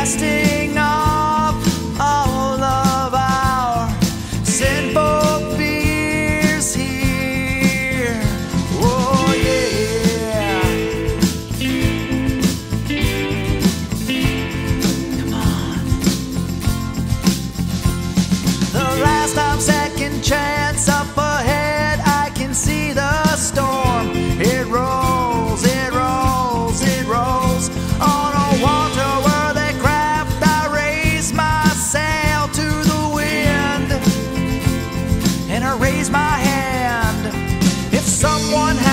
plastic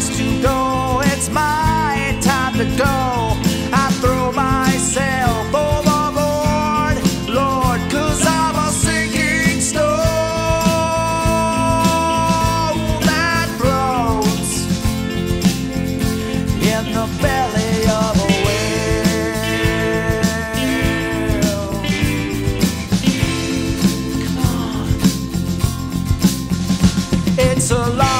has to go. It's my time to go. I throw myself overboard, Lord, cause I'm a sinking stone that floats in the belly of a whale. Come on. It's a lie.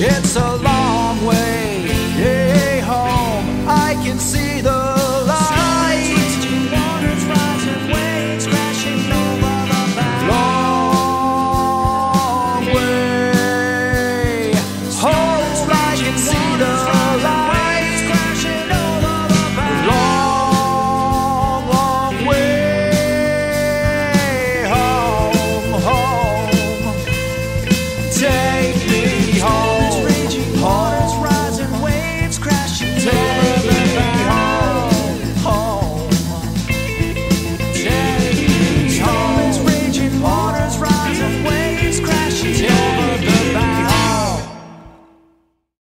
It's a